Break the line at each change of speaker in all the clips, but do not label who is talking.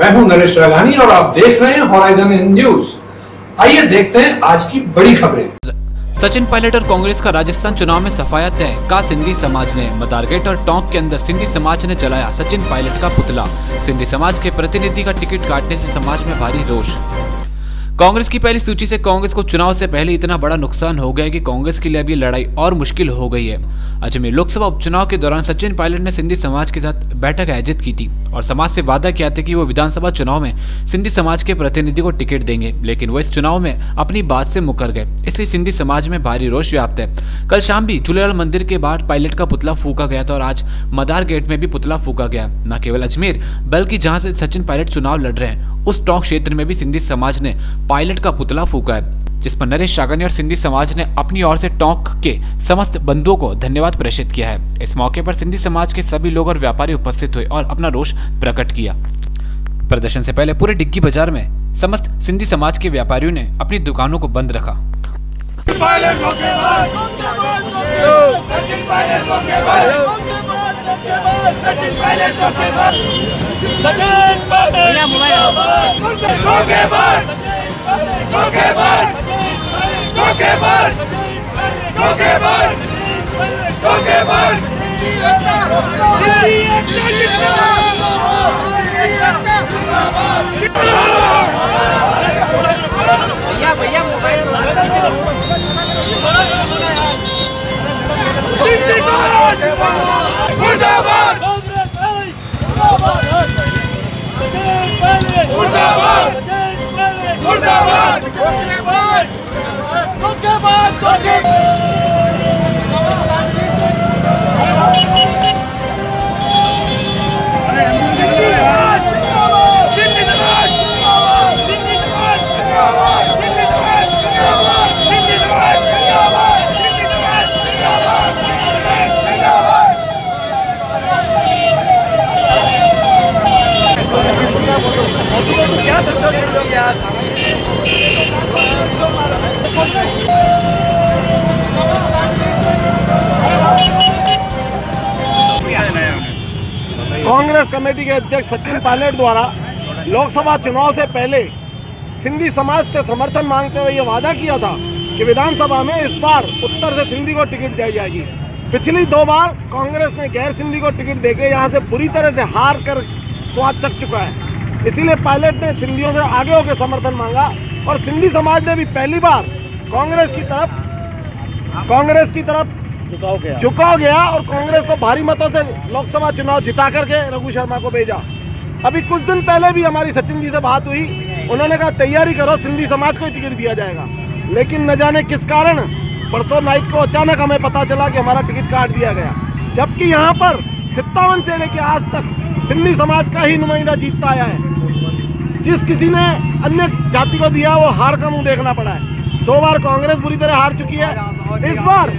मैं हूँ नरेश राघानी और आप देख रहे हैं हॉराइजन न्यूज़ आइए देखते हैं आज की बड़ी खबरें।
सचिन पायलट और कांग्रेस का राजस्थान चुनाव में सफाया तय का सिंधी समाज ने। मदारगेट और टोंक के अंदर सिंधी समाज ने चलाया सचिन पायलट का पुतला। सिंधी समाज के प्रतिनिधि का टिकट काटने से समाज में भारी रोष। कांग्रेस की पहली सूची से कांग्रेस को चुनाव से पहले इतना बड़ा नुकसान हो गया कि कांग्रेस के लिए ये लड़ाई और मुश्किल हो गई है। अजमेर लोकसभा उपचुनाव के दौरान सचिन पायलट ने सिंधी समाज के साथ बैठक आयोजित की थी और समाज से वादा किया था कि वो विधानसभा चुनाव में सिंधी समाज के प्रतिनिधि को टिकट देंगे, लेकिन वो इस चुनाव में अपनी बात से मुकर गए, इसलिए सिंधी समाज में भारी रोष व्याप्त है। कल शाम भी झूलेलाल मंदिर के बाहर पायलट का पुतला फूका गया था और आज मदार गेट में भी पुतला फूका गया। न केवल अजमेर, बल्कि जहाँ से सचिन पायलट चुनाव लड़ रहे हैं, उस टॉक क्षेत्र में भी सिंधी समाज ने पायलट का पुतला फूका है जिस पर नरेश शागनी और सिंधी समाज ने अपनी ओर से टोंक के समस्त बंधुओं को धन्यवाद प्रेषित किया है इस मौके पर सिंधी समाज के सभी लोग और व्यापारी उपस्थित हुए और अपना रोष प्रकट किया प्रदर्शन से पहले पूरे डिग्गी बाज़ार में समस्त सिंधी समाज के व्यापारियों ने अपनी दुकानों को बंद रखा
भैया भैया मोबाइल
मुर्दाबाद मुर्दाबाद
कांग्रेस कमेटी के अध्यक्ष सचिन पायलट द्वारा लोकसभा चुनाव से पहले सिंधी समाज से समर्थन मांगते हुए ये वादा किया था कि विधानसभा में इस बार उत्तर से सिंधी को टिकट दी जाएगी। पिछली दो बार कांग्रेस ने गैर सिंधी को टिकट देके यहाँ से बुरी तरह से हार कर स्वाद चक चुका है। इसीलिए पायलट ने सिंधियों से आगे होकर समर्थन मांगा और सिंधी समाज ने भी पहली बार कांग्रेस की तरफ़ कांग्रेस की तरफ़ झुकाव गया। झुकाव गया और कांग्रेस को भारी मतों से लोकसभा चुनाव जिता करके रघु शर्मा को भेजा। अभी कुछ दिन पहले भी हमारी सचिन जी से बात हुई। उन्होंने कहा, तैयारी करो, सिंधी समाज को टिकट दिया जाएगा। लेकिन न जाने किस कारण परसों नाइट को अचानक हमें पता चला कि हमारा टिकट काट दिया गया। जबकि यहाँ पर सत्तावन से लेकर आज तक सिंधी समाज का ही नुमाइंदा जीतता आया है। जिस किसी ने अन्य जाति को दिया, वो हार का मुँह देखना पड़ा है। दो बार कांग्रेस बुरी तरह हार चुकी है। इस बार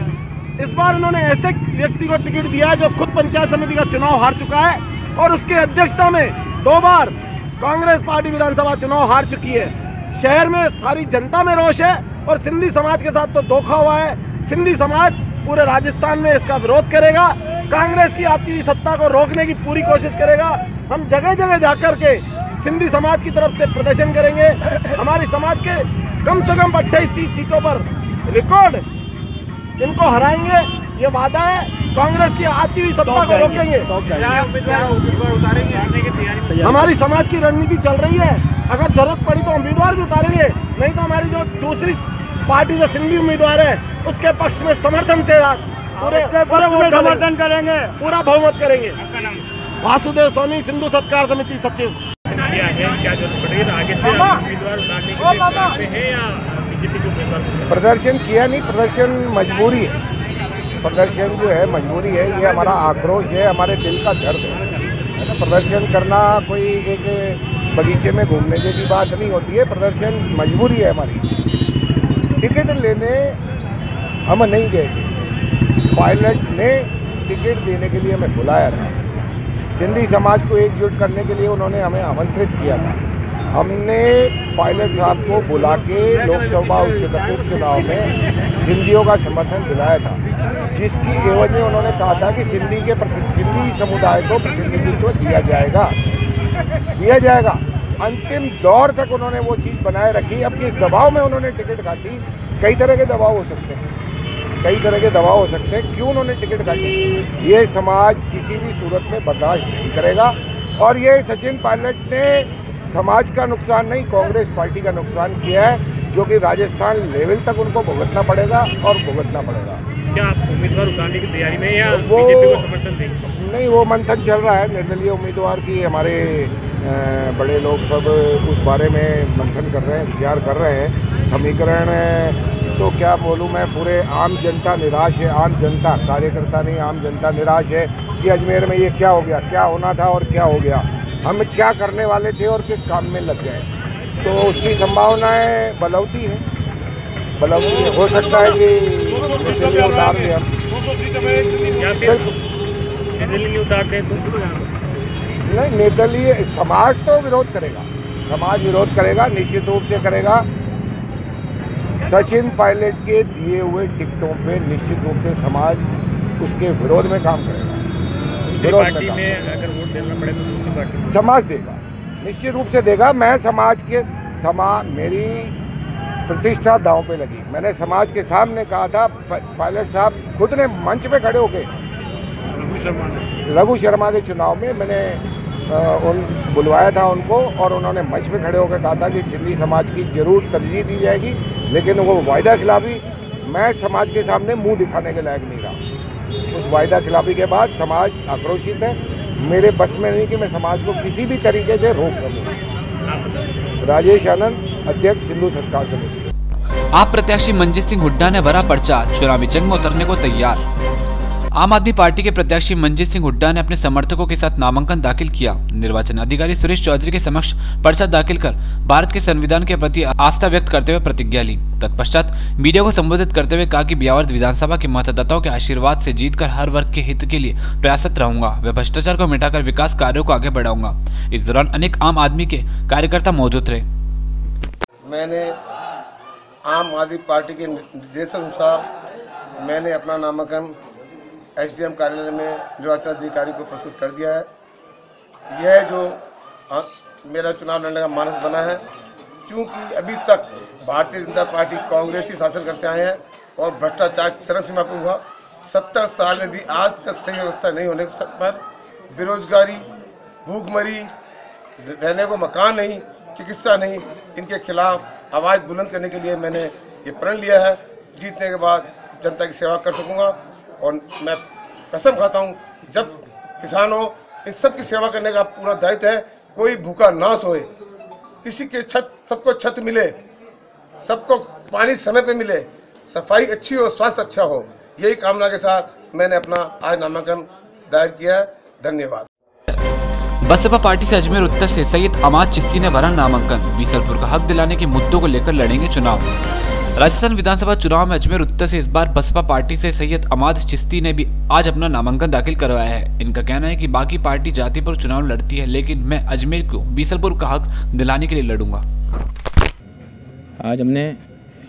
इस बार उन्होंने ऐसे व्यक्ति को टिकट दिया जो खुद पंचायत समिति का चुनाव हार चुका है और उसके अध्यक्षता में दो बार कांग्रेस पार्टी विधानसभा चुनाव हार चुकी है। शहर में सारी जनता में रोष है और सिंधी समाज के साथ तो धोखा हुआ है। सिंधी समाज पूरे राजस्थान में इसका विरोध करेगा। कांग्रेस की आती सत्ता को रोकने की पूरी कोशिश करेगा। हम जगह जगह जाकर के सिंधी समाज की तरफ़ से प्रदर्शन करेंगे। हमारी समाज के कम से कम अट्ठाईस तीस सीटों पर रिकॉर्ड इनको हराएँगे ये वादा है कांग्रेस की आती हुई सत्ता को रोकेंगे। हमारी समाज की रणनीति चल रही है। अगर ज़रूरत पड़ी तो उम्मीदवार भी उतारेंगे नहीं तो हमारी जो दूसरी पार्टी जो सिंधी उम्मीदवार है उसके पक्ष में समर्थन से पूरे पूरे समर्थन करेंगे। पूरा बहुमत करेंगे। वासुदेव सोनी सिंधु सत्कार समिति सचिव।
क्या है क्या ज़रूरत पड़ेगी तो आगे से उम्मीदवार उतारने के लिए है या
प्रदर्शन किया नहीं, प्रदर्शन मजबूरी है। प्रदर्शन जो है, मजबूरी है। ये हमारा आक्रोश है, हमारे दिल का दर्द है। प्रदर्शन करना कोई एक बगीचे में घूमने जैसी बात नहीं होती है। प्रदर्शन मजबूरी है हमारी। टिकट लेने हम नहीं गए थे। पायलट ने टिकट देने के लिए हमें बुलाया था। सिंधी समाज को एकजुट करने के लिए उन्होंने हमें आमंत्रित किया था। हमने पायलट साहब को बुला के लोकसभा उपचुनाव में सिंधियों का समर्थन दिलाया था, जिसकी एवज में उन्होंने कहा था कि सिंधी के सिंधी समुदाय को प्रतिनिधित्व दिया जाएगा। दिया जाएगा। अंतिम दौर तक उन्होंने वो चीज़ बनाए रखी। अब किस दबाव में उन्होंने टिकट काटी? कई तरह के दबाव हो सकते हैं। कई तरह के दबाव हो सकते हैं। क्यों उन्होंने टिकट काटी? ये समाज किसी भी सूरत में बर्दाश्त नहीं करेगा। और ये सचिन पायलट ने समाज का नुकसान नहीं कांग्रेस पार्टी का नुकसान किया है जो कि राजस्थान लेवल तक उनको भुगतना पड़ेगा और भुगतना पड़ेगा।
क्या आप उम्मीदवार उतारने की तैयारी में या
वो-
बीजेपी को समर्थन देंगे?
नहीं वो मंथन चल रहा है निर्दलीय उम्मीदवार की हमारे बड़े लोग सब उस बारे में मंथन कर रहे हैं विचार कर रहे हैं। समीकरण तो क्या बोलूँ मैं पूरे आम जनता निराश है आम जनता कार्यकर्ता नहीं आम जनता निराश है कि अजमेर में ये क्या हो गया क्या होना था और क्या हो गया। हम क्या करने वाले थे और किस काम में लग गए तो उसकी संभावनाएँ बलौती है। बलौती है। हो सकता है कि उतार दें हम।
नहीं
निर्दलीय समाज तो विरोध करेगा। समाज विरोध करेगा निश्चित रूप से करेगा। सचिन पायलट के दिए हुए टिकटों पे निश्चित रूप से समाज उसके विरोध में काम करेगा। विरोध में
में अगर वोट देना पड़े तो।
समाज देगा। निश्चित रूप से देगा। मैं समाज के समा मेरी प्रतिष्ठा दांव पे लगी। मैंने समाज के सामने कहा था पायलट साहब खुद ने मंच पे खड़े होके
रघु शर्मा ने।
रघु शर्मा के चुनाव में मैंने उन बुलवाया था उनको और उन्होंने मंच पे खड़े होकर कहा था कि सिंधी समाज की ज़रूर तरजीह दी जाएगी लेकिन वो वायदा खिलाफी मैं समाज के सामने मुँह दिखाने के लायक नहीं रहा। उस वायदा खिलाफी के बाद समाज आक्रोशित है मेरे बस में नहीं कि मैं समाज को किसी भी तरीके से रोक सकूँ। राजेश आनंद, अध्यक्ष, सिंधु सरकार समिति
आप प्रत्याशी मंजीत सिंह हुड्डा ने भरा पर्चा, चुनावी जंग में उतरने को तैयार। आम आदमी पार्टी के प्रत्याशी मंजीत सिंह हुड्डा ने अपने समर्थकों के साथ नामांकन दाखिल किया। निर्वाचन अधिकारी सुरेश चौधरी के समक्ष पर्चा दाखिल कर भारत के संविधान के प्रति आस्था व्यक्त करते हुए प्रतिज्ञा ली। तत्पश्चात मीडिया को संबोधित करते हुए कहा कि ब्यावर्त विधानसभा के मतदाताओं के आशीर्वाद से जीतकर हर वर्ग के हित के लिए प्रयासरत रहूँगा। व भ्रष्टाचार को मिटाकर विकास कार्यों को आगे बढ़ाऊँगा। इस दौरान अनेक आम आदमी के कार्यकर्ता मौजूद रहे।
मैंने आम आदमी पार्टी के निर्देशानुसार मैंने अपना नामांकन एसडीएम कार्यालय में निर्वाचन अधिकारी को प्रस्तुत कर दिया है। यह जो हाँ, मेरा चुनाव लड़ने का मानस बना है क्योंकि अभी तक भारतीय जनता पार्टी कांग्रेस ही शासन करते आए हैं और भ्रष्टाचार चरम सीमा पर हुआ। सत्तर साल में भी आज तक सही व्यवस्था नहीं होने पर बेरोजगारी भूखमरी रहने को मकान नहीं चिकित्सा नहीं इनके खिलाफ आवाज़ बुलंद करने के लिए मैंने ये प्रण लिया है। जीतने के बाद जनता की सेवा कर सकूँगा। और मैं कसम खाता हूँ, जब किसानों इन सब की सेवा करने का पूरा दायित्व है, कोई भूखा ना सोए। किसी के छत, सबको छत मिले, सबको पानी समय पे मिले, सफ़ाई अच्छी हो, स्वास्थ्य अच्छा हो, यही कामना के साथ मैंने अपना आज नामांकन दायर किया है। धन्यवाद।
बसपा पार्टी से अजमेर उत्तर से सैयद अमाद चिश्ती ने भरा नामांकन। बीसलपुर का हक दिलाने के मुद्दों को लेकर लड़ेंगे चुनाव। राजस्थान विधानसभा चुनाव में अजमेर उत्तर से इस बार बसपा पार्टी से सैयद अमाद चिश्ती ने भी आज अपना नामांकन दाखिल करवाया है। इनका कहना है कि बाकी पार्टी जाति पर चुनाव लड़ती है लेकिन मैं अजमेर को बीसलपुर का हक दिलाने के लिए लड़ूँगा।
आज हमने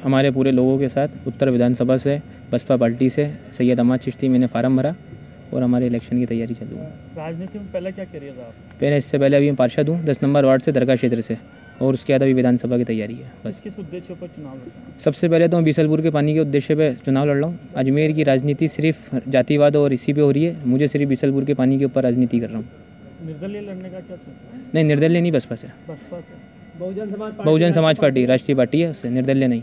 हमारे पूरे लोगों के साथ उत्तर विधानसभा से बसपा पार्टी से सैयद अमाद चिश्ती मैंने फार्म भरा और हमारे इलेक्शन की तैयारी चालू है।
राजनीति में पहले क्या करिए
पहले इससे पहले अभी मैं पार्षद हूँ दस नंबर वार्ड से दरगाह क्षेत्र से। और उसके बाद अभी विधानसभा की तैयारी है बस।
किस उद्देश्य पर चुनाव
सबसे पहले तो मैं बीसलपुर के पानी के उद्देश्य पे चुनाव लड़ रहा हूँ। अजमेर की राजनीति सिर्फ़ जातिवाद और इसी पे हो रही है। मुझे सिर्फ़ बीसलपुर के पानी के ऊपर राजनीति कर रहा हूँ।
निर्दलीय लड़ने का क्या सोचा?
नहीं निर्दलीय नहीं बसपा से।
बसपा से। बहुजन समाज
बहुजन समाज पार्टी राष्ट्रीय पार्टी है उससे निर्दलीय नहीं।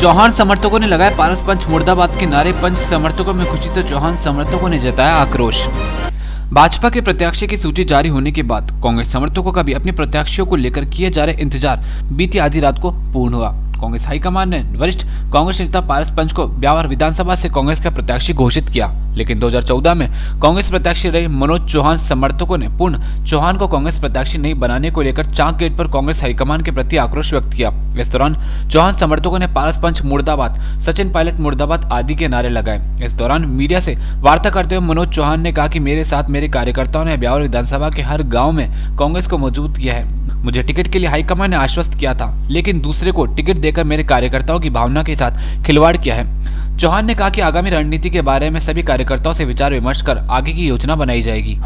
चौहान समर्थकों ने लगाए पारस पंच मुर्दाबाद के नारे। पंच समर्थकों में खुशी तो चौहान समर्थकों ने जताया आक्रोश। भाजपा के प्रत्याशी की सूची जारी होने के बाद कांग्रेस समर्थकों का भी अपने प्रत्याशियों को लेकर किए जा रहे इंतज़ार बीती आधी रात को पूर्ण हुआ। कांग्रेस हाईकमान ने वरिष्ठ कांग्रेस नेता पारस पंच को ब्यावर विधानसभा से कांग्रेस का प्रत्याशी घोषित किया। लेकिन 2014 में कांग्रेस प्रत्याशी रहे मनोज चौहान समर्थकों ने पूर्ण चौहान को कांग्रेस प्रत्याशी नहीं बनाने को लेकर चाक गेट पर कांग्रेस हाईकमान के प्रति आक्रोश व्यक्त किया। इस दौरान चौहान समर्थकों ने पारस पंच मुर्दाबाद, सचिन पायलट मुर्दाबाद आदि के नारे लगाए। इस दौरान मीडिया से वार्ता करते हुए मनोज चौहान ने कहा कि मेरे साथ मेरे कार्यकर्ताओं ने ब्यावर विधानसभा के हर गाँव में कांग्रेस को मौजूद किया है। मुझे टिकट के लिए हाईकमान ने आश्वस्त किया था, लेकिन दूसरे को टिकट देकर मेरे कार्यकर्ताओं की भावना के साथ खिलवाड़ किया है। चौहान ने कहा कि आगामी रणनीति के बारे में सभी कार्यकर्ताओं से विचार विमर्श कर आगे की योजना बनाई जाएगी।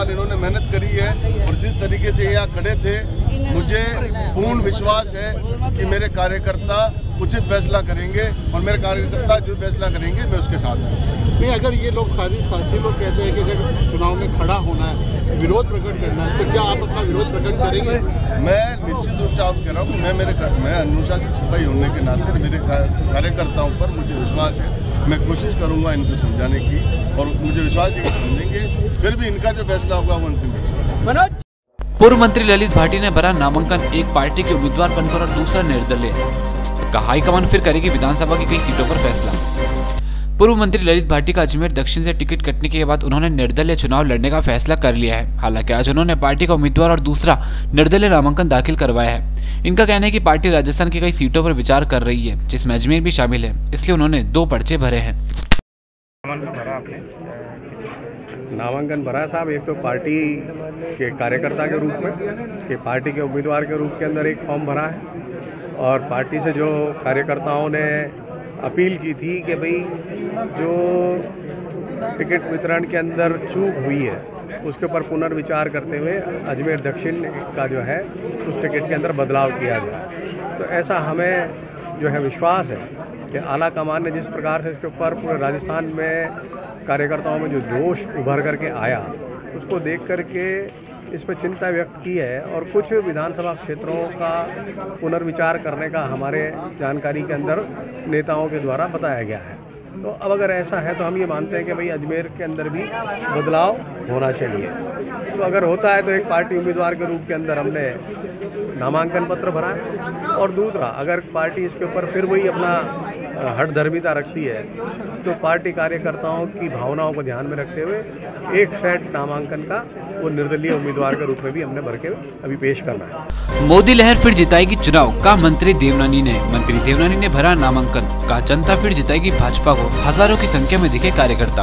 साल इन्होंने मेहनत करी है और जिस तरीके से यहाँ खड़े थे मुझे पूर्ण विश्वास है कि मेरे कार्यकर्ता उचित फैसला करेंगे और मेरे कार्यकर्ता जो फैसला करेंगे मैं उसके साथ हूँ।
नहीं अगर ये लोग सारी साथी लोग कहते हैं कि अगर चुनाव में खड़ा होना है विरोध प्रकट करना है तो क्या आप अपना विरोध प्रकट करेंगे?
मैं निश्चित रूप से आप कह रहा हूँ मैं मेरे मैं अनुशासित सिपाही होने के नाते मेरे कार्यकर्ताओं पर मुझे विश्वास है। मैं कोशिश करूँगा इनको समझाने की और मुझे विश्वास है कि समझेंगे। फिर भी इनका जो फैसला होगा वो अंतिम फैसला होगा।
पूर्व मंत्री ललित भाटी ने भरा नामांकन एक पार्टी के उम्मीदवार बनकर और दूसरा निर्दलीय। का हाईकमान फिर करेगी विधानसभा की कई सीटों पर फैसला। पूर्व मंत्री ललित भाटी का अजमेर दक्षिण से टिकट कटने के बाद उन्होंने निर्दलीय चुनाव लड़ने का फैसला कर लिया है। हालाँकि आज उन्होंने पार्टी का उम्मीदवार और दूसरा निर्दलीय नामांकन दाखिल करवाया है। इनका कहना है कि पार्टी राजस्थान की कई सीटों पर विचार कर रही है जिसमें अजमेर भी शामिल है इसलिए उन्होंने दो पर्चे भरे हैं।
नामांकन भरा साहब, एक तो पार्टी के कार्यकर्ता के रूप में, कि पार्टी के उम्मीदवार के रूप के अंदर एक फॉर्म भरा है। और पार्टी से जो कार्यकर्ताओं ने अपील की थी कि भाई, जो टिकट वितरण के अंदर चूक हुई है, उसके ऊपर पुनर्विचार करते हुए अजमेर दक्षिण का जो है, उस टिकट के अंदर बदलाव किया जाए। तो ऐसा हमें जो है विश्वास है कि आला कमान ने जिस प्रकार से इसके ऊपर पूरे राजस्थान में कार्यकर्ताओं में जो जोश उभर करके आया, उसको देख करके इस पर चिंता व्यक्त की है और कुछ विधानसभा क्षेत्रों का पुनर्विचार करने का हमारे जानकारी के अंदर नेताओं के द्वारा बताया गया है। तो अब अगर ऐसा है तो हम ये मानते हैं कि भाई अजमेर के अंदर भी बदलाव होना चाहिए। तो अगर होता है तो एक पार्टी उम्मीदवार के रूप के अंदर हमने नामांकन पत्र भरा और दूसरा अगर पार्टी इसके ऊपर फिर वही अपना अ, हठधर्मिता रखती है तो पार्टी कार्यकर्ताओं की भावनाओं को ध्यान में रखते हुए एक सेट नामांकन का वो निर्दलीय उम्मीदवार के रूप में भी हमने भर के अभी पेश करना है।
मोदी लहर फिर जिताएगी चुनाव का मंत्री देवनानी ने। मंत्री देवनानी ने भरा नामांकन का जनता फिर जिताएगी भाजपा को। हज़ारों की संख्या में दिखे कार्यकर्ता।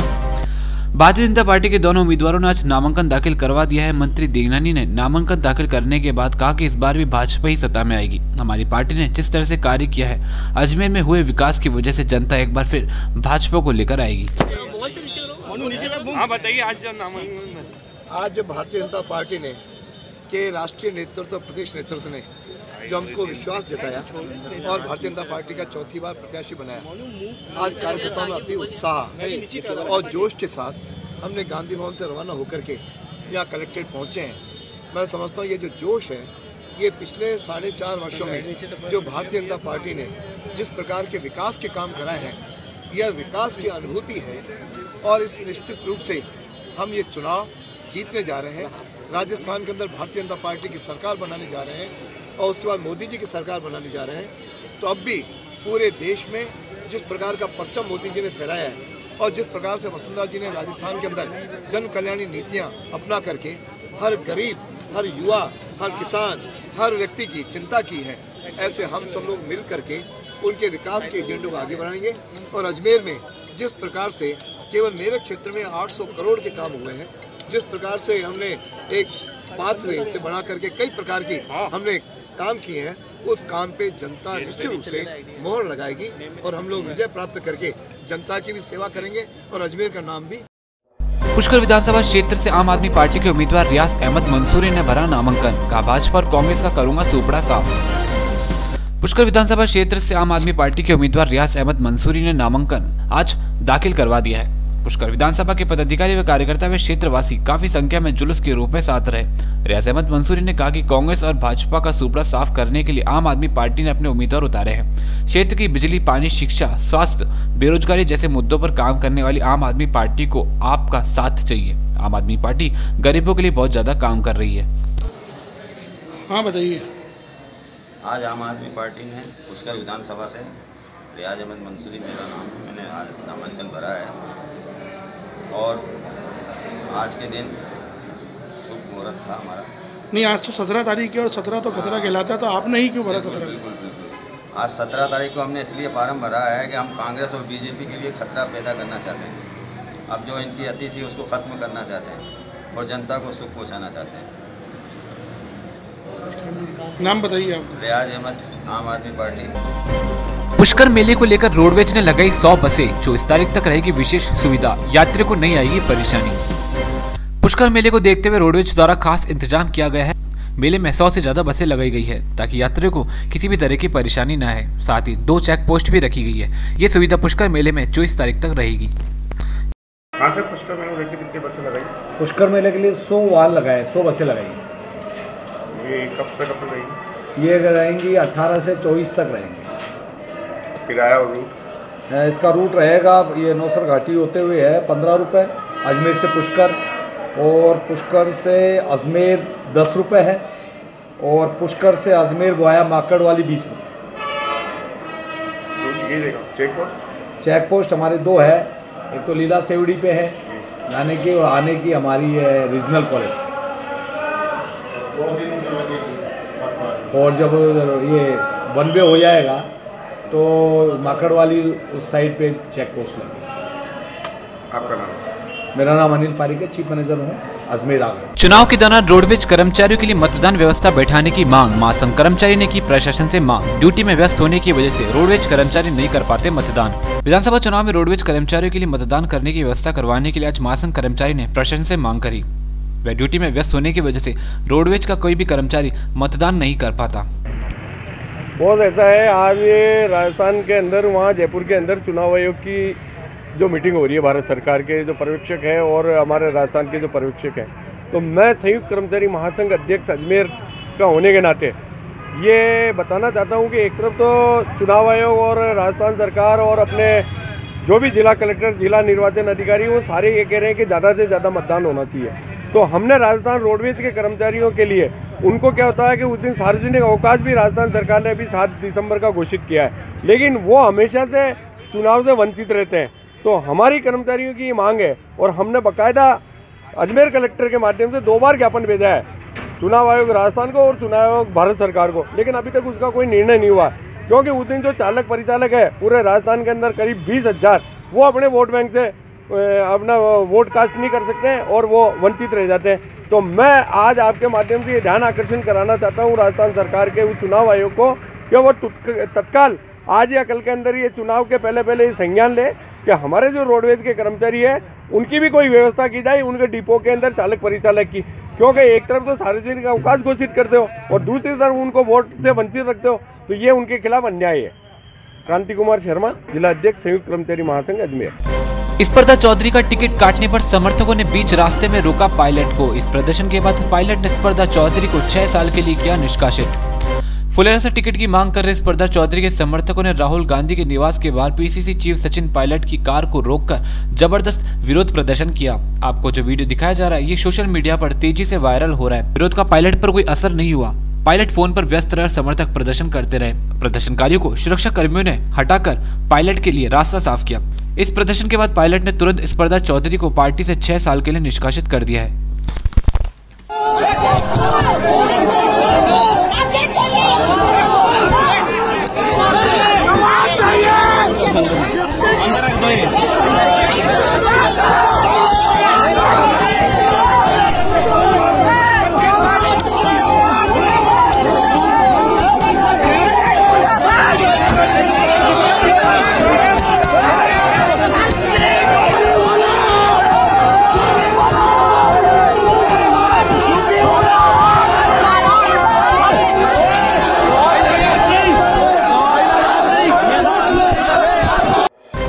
भारतीय जनता पार्टी के दोनों उम्मीदवारों ने आज नामांकन दाखिल करवा दिया है। मंत्री देगनानी ने नामांकन दाखिल करने के बाद कहा कि इस बार भी भाजपा ही सत्ता में आएगी। हमारी पार्टी ने जिस तरह से कार्य किया है अजमेर में हुए विकास की वजह से जनता एक बार फिर भाजपा को लेकर आएगी।
हाँ बताइए आज जो
आज भारतीय जनता पार्टी ने के राष्ट्रीय नेतृत्व प्रदेश नेतृत्व ने जो हमको विश्वास जताया और भारतीय जनता पार्टी का चौथी बार प्रत्याशी बनाया। आज कार्यकर्ताओं में अति उत्साह और जोश के साथ हमने गांधी भवन से रवाना होकर के यहाँ कलेक्ट्रेट पहुँचे हैं। मैं समझता हूँ ये जो जोश है, ये पिछले साढ़े चार वर्षों में जो भारतीय जनता पार्टी ने जिस प्रकार के विकास के काम कराए हैं, यह विकास की अनुभूति है और इस निश्चित रूप से हम ये चुनाव जीतने जा रहे हैं। राजस्थान के अंदर भारतीय जनता पार्टी की सरकार बनाने जा रहे हैं। और उसके बाद मोदी जी की सरकार बनाने जा रहे हैं। तो अब भी पूरे देश में जिस प्रकार का परचम मोदी जी ने फहराया है और जिस प्रकार से वसुंधरा जी ने राजस्थान के अंदर जन कल्याणी नीतियाँ अपना करके हर गरीब हर युवा हर किसान हर व्यक्ति की चिंता की है ऐसे हम सब लोग मिल करके उनके विकास के एजेंडों को आगे बढ़ाएँगे। और अजमेर में जिस प्रकार से केवल मेरे क्षेत्र में 800 करोड़ के काम हुए हैं जिस प्रकार से हमने एक पाथवे से बना करके कई प्रकार की हमने काम किए हैं उस काम पे जनता निश्चित रूप से मोहर लगाएगी और हम लोग विजय प्राप्त करके जनता की भी सेवा करेंगे और अजमेर का नाम भी।
पुष्कर विधानसभा क्षेत्र से आम आदमी पार्टी के उम्मीदवार रियाज अहमद मंसूरी ने भरा नामांकन। कहा भाजपा और कांग्रेस का करूँगा सुपड़ा साफ़। पुष्कर विधानसभा क्षेत्र से आम आदमी पार्टी के उम्मीदवार रियाज अहमद मंसूरी ने नामांकन आज दाखिल करवा दिया है। पुष्कर। विधानसभा के पदाधिकारी व कार्यकर्ता व क्षेत्रवासी काफ़ी संख्या में जुलूस के रूप में साथ रहे। रियाज अहमद मंसूरी ने कहा कि कांग्रेस और भाजपा का सुपड़ा साफ़ करने के लिए आम आदमी पार्टी ने अपने उम्मीदवार उतारे हैं। क्षेत्र की बिजली पानी शिक्षा स्वास्थ्य बेरोजगारी जैसे मुद्दों पर काम करने वाली आम आदमी पार्टी को आपका साथ चाहिए। आम आदमी पार्टी गरीबों के लिए बहुत ज़्यादा काम कर रही है।
हाँ बताइए।
आज आम आदमी पार्टी ने पुष्कर विधानसभा से रियाज अहमद मंसूरी मेरा नाम है। मैंने आज नामांकन भरा है। और आज के दिन शुभ मुहूर्त था हमारा।
नहीं आज तो सत्रह तारीख है और सत्रह तो खतरा कहलाता है तो आपने ही क्यों भरा सत्रह?
बिल्कुल बिल्कुल। आज सत्रह तारीख को हमने इसलिए फार्म भरा है कि हम कांग्रेस और बीजेपी के लिए खतरा पैदा करना चाहते हैं। अब जो इनकी अति थी उसको ख़त्म करना चाहते हैं और जनता को सुख पहुँचाना चाहते हैं।
नाम बताइए आप।
रियाज अहमद आम आदमी पार्टी।
पुष्कर मेले को लेकर रोडवेज़ ने लगाई 100 बसें चौबीस तारीख तक रहेगी विशेष सुविधा। यात्रियों को नहीं आएगी परेशानी। पुष्कर मेले को देखते हुए रोडवेज़ द्वारा खास इंतज़ाम किया गया है। मेले में 100 से ज़्यादा बसें लगाई गई है ताकि यात्रियों को किसी भी तरह की परेशानी न है साथ ही दो चेक पोस्ट भी रखी गई है। ये सुविधा पुष्कर मेले में चौबीस तारीख तक रहेगी।
हाँ सर पुष्कर मेले देखते कितनी बसें लगाई?
पुष्कर मेले के लिए सौ वाहन लगाए सौ बसें लगाई।
ये कब से तक रहेगी?
ये रहेंगी अट्ठारह से चौबीस तक रहेंगे।
किराया और रूट
इसका रूट रहेगा ये नौसर घाटी होते हुए है पंद्रह रुपये अजमेर से पुष्कर और पुष्कर से अजमेर दस रुपये है और पुष्कर से अजमेर वाया माकड़ वाली बीस रुपये
ये चेक पोस्ट
चेक पोस्ट हमारे दो है एक तो लीला सेवड़ी पे है जाने की और आने की हमारी है रीजनल कॉलेज पे। और जब ये वन वे हो जाएगा तो माकड़ वाली उस साइड पे चेक पोस्ट लगी।
आपका नाम?
मेरा नाम अनिल पारिक है चीफ मैनेजर हूँ अजमेर आगर।
चुनाव के दौरान रोडवेज़ कर्मचारियों के लिए मतदान व्यवस्था बैठाने की मांग महासंघ कर्मचारी ने की प्रशासन से मांग। ड्यूटी में व्यस्त होने की वजह से रोडवेज़ कर्मचारी नहीं कर पाते मतदान। विधानसभा चुनाव में रोडवेज़ कर्मचारियों के लिए मतदान करने की व्यवस्था करवाने के लिए आज महासंघ कर्मचारी ने प्रशासन से मांग करी। वह ड्यूटी में व्यस्त होने की वजह से रोडवेज़ का कोई भी कर्मचारी मतदान नहीं कर पाता।
बहुत ऐसा है, आज ये राजस्थान के अंदर, वहाँ जयपुर के अंदर चुनाव आयोग की जो मीटिंग हो रही है, भारत सरकार के जो पर्यवेक्षक हैं और हमारे राजस्थान के जो पर्यवेक्षक हैं। तो मैं संयुक्त कर्मचारी महासंघ अध्यक्ष अजमेर का होने के नाते ये बताना चाहता हूँ कि एक तरफ़ तो चुनाव आयोग और राजस्थान सरकार और अपने जो भी जिला कलेक्टर, जिला निर्वाचन अधिकारी, वो सारे ये कह रहे हैं कि ज़्यादा से ज़्यादा मतदान होना चाहिए। तो हमने राजस्थान रोडवेज़ के कर्मचारियों के लिए, उनको क्या होता है कि उस दिन सार्वजनिक अवकाश भी राजस्थान सरकार ने अभी सात दिसंबर का घोषित किया है। लेकिन वो हमेशा से चुनाव से वंचित रहते हैं। तो हमारी कर्मचारियों की मांग है और हमने बाकायदा अजमेर कलेक्टर के माध्यम से दो बार ज्ञापन भेजा है, चुनाव आयोग राजस्थान को और चुनाव आयोग भारत सरकार को। लेकिन अभी तक उसका कोई निर्णय नहीं हुआ, क्योंकि उस दिन जो चालक परिचालक है, पूरे राजस्थान के अंदर करीब बीस हज़ार, वो अपने वोट बैंक से अपना वोट कास्ट नहीं कर सकते हैं और वो वंचित रह जाते हैं। तो मैं आज आपके माध्यम से ये ध्यान आकर्षण कराना चाहता हूँ राजस्थान सरकार के उस चुनाव आयोग को कि वो तत्काल आज या कल के अंदर ये चुनाव के पहले पहले ये संज्ञान ले कि हमारे जो रोडवेज़ के कर्मचारी है, उनकी भी कोई व्यवस्था की जाए, उनके डिपो के अंदर चालक परिचालक की। क्योंकि एक तरफ़ तो सार्वजनिक अवकाश घोषित करते हो और दूसरी तरफ़ उनको वोट से वंचित रखते हो तो ये उनके खिलाफ अन्याय है। क्रांति कुमार शर्मा, जिला अध्यक्ष, संयुक्त कर्मचारी महासंघ, अजमेर।
स्पर्धा चौधरी का टिकट काटने पर समर्थकों ने बीच रास्ते में रोका पायलट को। इस प्रदर्शन के बाद पायलट ने स्पर्धा चौधरी को छह साल के लिए किया निष्कासित। फुलेरा से टिकट की मांग कर रहे स्पर्धा चौधरी के समर्थकों ने राहुल गांधी के निवास के बाहर पीसीसी चीफ सचिन पायलट की कार को रोककर ज़बरदस्त विरोध प्रदर्शन किया। आपको जो वीडियो दिखाया जा रहा है, ये सोशल मीडिया पर तेज़ी से वायरल हो रहा है। विरोध का पायलट पर कोई असर नहीं हुआ। पायलट फ़ोन पर व्यस्त रह समर्थक प्रदर्शन करते रहे। प्रदर्शनकारियों को सुरक्षा कर्मियों ने हटाकर पायलट के लिए रास्ता साफ़ किया। इस प्रदर्शन के बाद पायलट ने तुरंत स्पर्धा चौधरी को पार्टी से छह साल के लिए निष्कासित कर दिया है।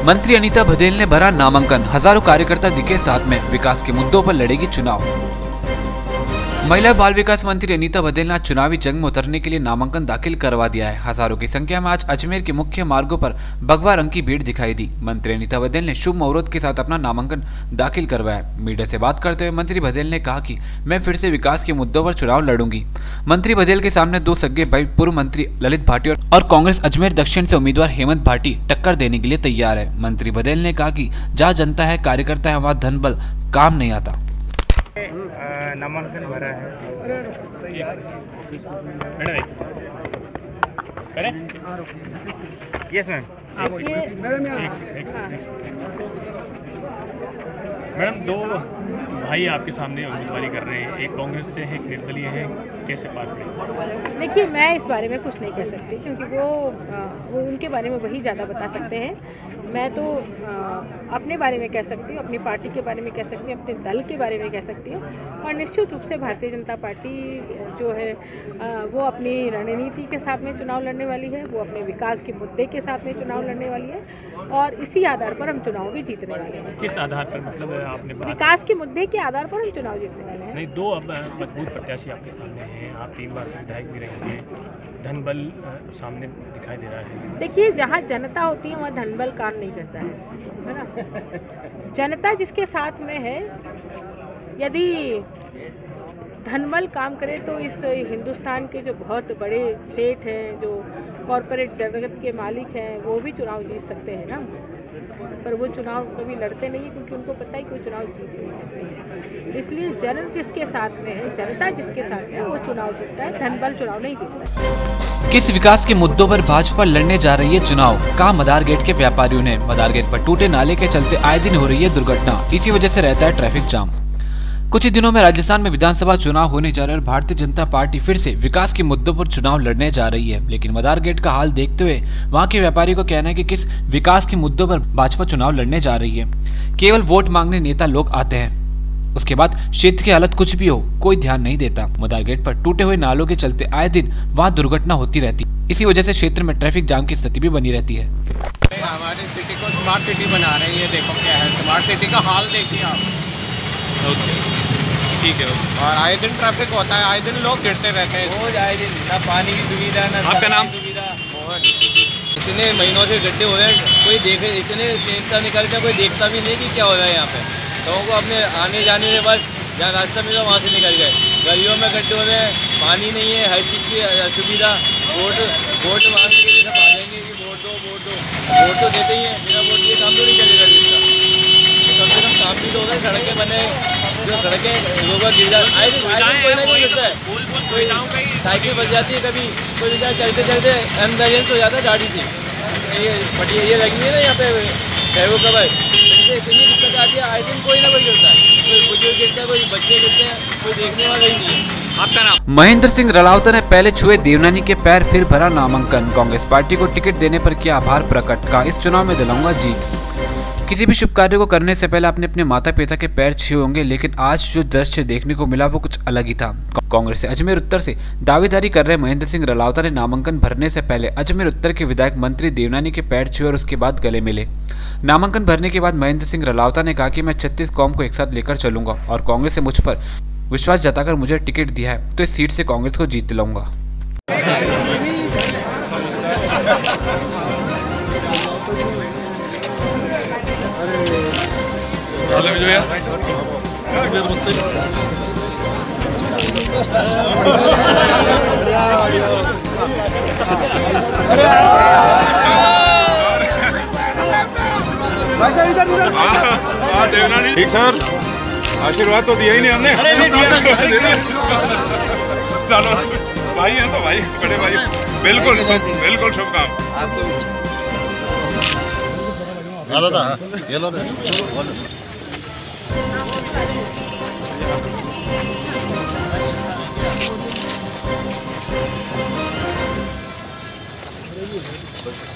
मंत्री अनीता भदेल ने भरा नामांकन। हज़ारों कार्यकर्ता दिखे साथ में। विकास के मुद्दों पर लड़ेगी चुनाव। महिला बाल विकास मंत्री अनीता बदेल ने चुनावी जंग में उतरने के लिए नामांकन दाखिल करवा दिया है। हज़ारों की संख्या में आज अजमेर के मुख्य मार्गों पर भगवा रंग की भीड़ दिखाई दी। मंत्री अनीता बदेल ने शुभ मुहूर्त के साथ अपना नामांकन दाखिल करवाया। मीडिया से बात करते हुए मंत्री बघेल ने कहा कि मैं फिर से विकास के मुद्दों पर चुनाव लड़ूँगी। मंत्री बदेल के सामने दो सगे भाई, पूर्व मंत्री ललित भाटी और कांग्रेस अजमेर, दक्षिण से उम्मीदवार हेमंत भाटी टक्कर देने के लिए तैयार है। मंत्री बदेल ने कहा कि जहाँ जनता है, कार्यकर्ता है, वहाँ धन बल काम नहीं आता।
नामांकन भरा है। मैडम यस मैम मैडम दो भाई आपके सामने उम्मीदवारी कर रहे हैं। एक कांग्रेस से है एक निर्दलीय है। कैसे पार करें
देखिए मैं इस बारे में कुछ नहीं कह सकती क्योंकि वो वो उनके बारे में वही ज़्यादा बता सकते हैं। मैं तो आ, अपने बारे में कह सकती हूँ अपनी पार्टी के बारे में कह सकती हूँ अपने दल के बारे में कह सकती हूँ। और निश्चित रूप से भारतीय जनता पार्टी जो है आ, वो अपनी रणनीति के साथ में चुनाव लड़ने वाली है वो अपने विकास के मुद्दे के साथ में चुनाव लड़ने वाली है और इसी आधार पर हम चुनाव भी जीतने वाले हैं।
किस आधार पर मतलब आपने
विकास के मुद्दे के आधार पर हम चुनाव जीतने वाले हैं।
नहीं दो अब मज़बूत प्रत्याशी आपके सामने हैं आप तीन बार विधायक भी रहे हैं। धन बल सामने दिखाई दे रहा है।
देखिए, जहाँ जनता होती है, वहाँ धन बल काम नहीं करता है। ना? जनता जिसके साथ में है, यदि धनबल काम करे तो इस हिंदुस्तान के जो बहुत बड़े सेठ हैं, जो कॉरपोरेट जगत के मालिक हैं, वो भी चुनाव जीत सकते हैं ना? पर वो चुनाव कभी लड़ते नहीं क्योंकि उनको पता है कि वो चुनाव जीत नहीं सकते इसलिए जन जिसके साथ में है, जनता जिसके साथ में वो चुनाव जीतता है धन बल चुनाव नहीं जीतता।
किस विकास के मुद्दों पर भाजपा लड़ने जा रही है चुनाव? कहा मदार गेट के व्यापारियों ने। मदार गेट पर टूटे नाले के चलते आए दिन हो रही है दुर्घटना। इसी वजह से रहता है ट्रैफ़िक जाम। कुछ ही दिनों में राजस्थान में विधानसभा चुनाव होने जा रहे और भारतीय जनता पार्टी फिर से विकास के मुद्दों पर चुनाव लड़ने जा रही है। लेकिन मदार गेट का हाल देखते हुए वहाँ के व्यापारी को कहना है कि किस विकास के मुद्दों पर भाजपा चुनाव लड़ने जा रही है। केवल वोट मांगने नेता लोग आते हैं। उसके बाद क्षेत्र की हालत कुछ भी हो, कोई ध्यान नहीं देता। मदार गेट पर टूटे हुए नालों के चलते आए दिन वहाँ दुर्घटना होती रहती। इसी वजह से क्षेत्र में ट्रैफ़िक जाम की स्थिति भी बनी रहती है।
हमारी सिटी को स्मार्ट सिटी बना रहे हैं देखो क्या है। स्मार्ट सिटी का हाल देखिए आप। ठीक है और आए दिन ट्रैफ़िक होता है आए दिन लोग गिरते रहते हैं। रोज आए दिन ना पानी की सुविधा ना
आपका नाम?
सुविधा। और इतने महीनों से गड्ढे हो रहे हैं कोई देखे इतने नेता निकलते हैं कोई देखता भी नहीं कि क्या हो रहा है यहाँ पे। लोगों को अपने आने जाने में बस जहाँ रास्ता मिला वहाँ से निकल गए। गलियों में गड्ढे हो रहे हैं पानी नहीं है हर चीज़ की असुविधा। वोट वोट मांगने के लिए सब आ जाएँगे कि वोट दो वोट दो वोट तो देते ही हैं बिना वोट दिए काम तो नहीं चलेगा जिसका तो काम भी तो होगा सड़कें बने जो सड़कें लोगों का गिर जाए आए आए दिन कोई है। साइकिल बच जाती है कभी कोई बेचारा चलते चलते अनबैलेंस हो जाता है गाड़ी से। ये पटिया ये लगी है ना यहाँ पे ड्राइवर का भाई। इनसे इतनी दिक्कत आती है आए दिन कोई ना कोई गिरता है। कोई बुज़ुर्ग गिरता है कोई बच्चे गिरते हैं कोई देखने वाला ही नहीं है।
आपका नाम?
महेंद्र सिंह रलावता ने पहले छुए देवनानी के पैर फिर भरा नामांकन। कांग्रेस पार्टी को टिकट देने पर किया आभार प्रकट का इस चुनाव में दिलाऊँगा जीत। किसी भी शुभ कार्य को करने से पहले अपने अपने माता पिता के पैर छुए होंगे, लेकिन आज जो दृश्य देखने को मिला वो कुछ अलग ही था। कांग्रेस से अजमेर उत्तर से दावेदारी कर रहे महेंद्र सिंह रलावता ने नामांकन भरने से पहले अजमेर उत्तर के विधायक मंत्री देवनानी के पैर छुए और उसके बाद गले मिले। नामांकन भरने के बाद महेंद्र सिंह रलावता ने कहा कि मैं छत्तीस कौम को एक साथ लेकर चलूँगा और कांग्रेस से मुझ पर विश्वास जताकर मुझे टिकट दिया है तो इस सीट से कांग्रेस को जीत दिलाऊँगा।
ठीक सर आशीर्वाद तो दिया ही नहीं हमने
अरे नहीं दिया ना।
भाई हैं तो भाई बड़े भाई बिल्कुल बिल्कुल शुभ काम
दादा, ये लो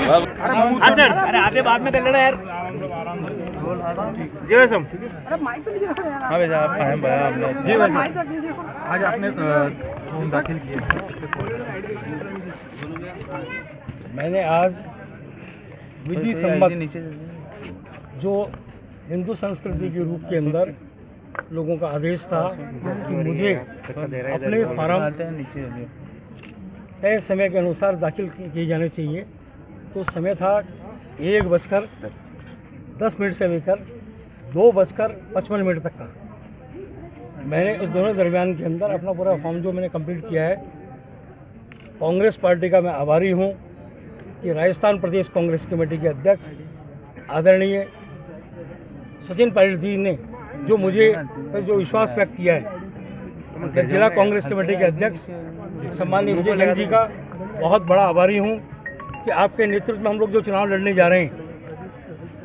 अरे आधे बाद में कर लेना यार। जी
हाँ भैया आप अहम भैया आपने।
जी भाई
आज आपने दाखिल किया
मैंने आज विधि सम्मत जो हिंदू संस्कृति के रूप के अंदर लोगों का आदेश था कि मुझे अपने फार्म तय समय के अनुसार दाखिल किए जाने चाहिए। तो समय था एक बजकर दस मिनट से लेकर दो बजकर पचपन मिनट तक का। मैंने उस दोनों दरमियान के अंदर अपना पूरा फॉर्म जो मैंने कंप्लीट किया है, कांग्रेस पार्टी का मैं आभारी हूँ कि राजस्थान प्रदेश कांग्रेस कमेटी के अध्यक्ष, आदरणीय सचिन पायलट जी ने जो मुझे जो विश्वास व्यक्त किया है। जिला कांग्रेस कमेटी के अध्यक्ष, सम्माननीय विजय जैन जी का बहुत बड़ा आभारी हूँ कि आपके नेतृत्व में हम लोग जो चुनाव लड़ने जा रहे हैं,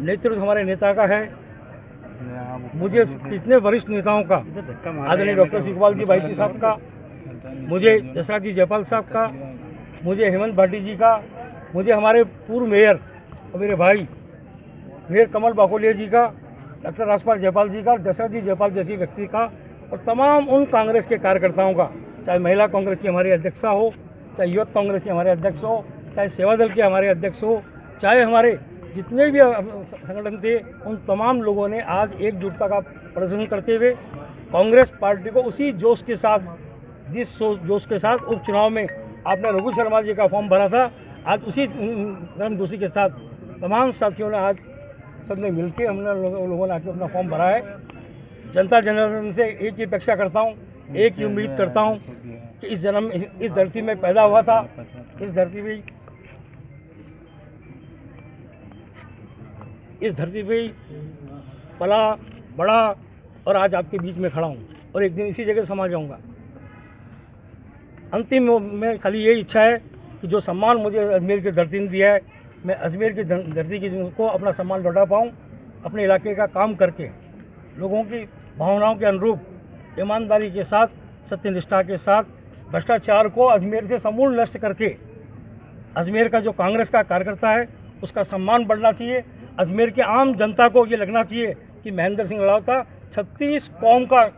नेतृत्व हमारे नेता का है। मुझे इतने वरिष्ठ नेताओं का, आदरणीय डॉक्टर शिवपाल जी भाई जी साहब का, मुझे जसराज जी जयपाल साहब का, मुझे हेमंत भाटी जी का, मुझे हमारे पूर्व मेयर और मेरे भाई, मेयर कमल बाकोलिया जी का डॉक्टर राजपाल जयपाल जी का, दशरथ जी जयपाल जैसी व्यक्ति का और तमाम उन कांग्रेस के कार्यकर्ताओं का, चाहे महिला कांग्रेस की हमारी अध्यक्षा हो, चाहे युवक कांग्रेस के हमारे अध्यक्ष हो, चाहे सेवा दल के हमारे अध्यक्ष हो, चाहे हमारे जितने भी संगठन थे, उन तमाम लोगों ने आज एकजुटता का प्रदर्शन करते हुए कांग्रेस पार्टी को उसी जोश के साथ, जिस जोश के साथ उपचुनाव में आपने रघु शर्मा जी का फॉर्म भरा था, आज उसी दूसरी के साथ, तमाम साथियों ने आज सबने मिलकर हमने लोगों ने आके अपना फॉर्म भरा है। जनता जनार्दन से एक ही अपेक्षा करता हूँ, एक ही उम्मीद करता हूँ कि इस जन्म इस धरती में पैदा हुआ था। इस धरती में इस धरती पे पला, बड़ा और आज आपके बीच में खड़ा हूँ और एक दिन इसी जगह समा जाऊँगा। अंतिम में खाली यही इच्छा है कि जो सम्मान मुझे अजमेर की धरती ने दिया है मैं अजमेर की धरती की को अपना सम्मान लौटा पाऊँ, अपने इलाके का काम करके, लोगों की भावनाओं के अनुरूप, ईमानदारी के साथ, सत्यनिष्ठा के साथ, भ्रष्टाचार को अजमेर से समूल नष्ट करके, अजमेर का जो कांग्रेस का कार्यकर्ता है, उसका सम्मान बढ़ना चाहिए। अजमेर के आम जनता को ये लगना चाहिए कि महेंद्र सिंह लावता छत्तीस कौम का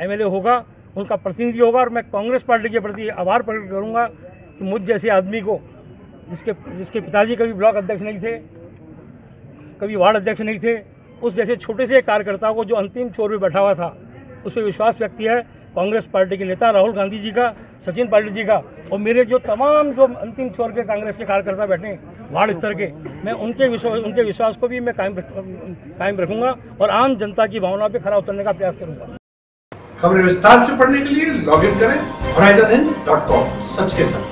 एमएलए होगा, उनका प्रतिनिधि होगा और मैं कांग्रेस पार्टी के प्रति आभार प्रकट करूँगा कि मुझ जैसे आदमी को जिसके जिसके पिताजी कभी ब्लॉक अध्यक्ष नहीं थे, कभी वार्ड अध्यक्ष नहीं थे, उस जैसे छोटे से कार्यकर्ता को जो अंतिम छोर में बैठा हुआ था, उस पर विश्वास व्यक्त है कांग्रेस पार्टी के नेता राहुल गांधी जी का, सचिन पायलट जी का, और मेरे जो तमाम जो अंतिम छोर के कांग्रेस के कार्यकर्ता बैठे वार्ड स्तर के, मैं उनके विश्वास उनके विश्वास को भी मैं कायम कायम रखूँगा और आम जनता की भावना पे खरा उतरने का प्रयास करूँगा।
खबरें विस्तार से पढ़ने के लिए लॉग इन करें सच के साथ।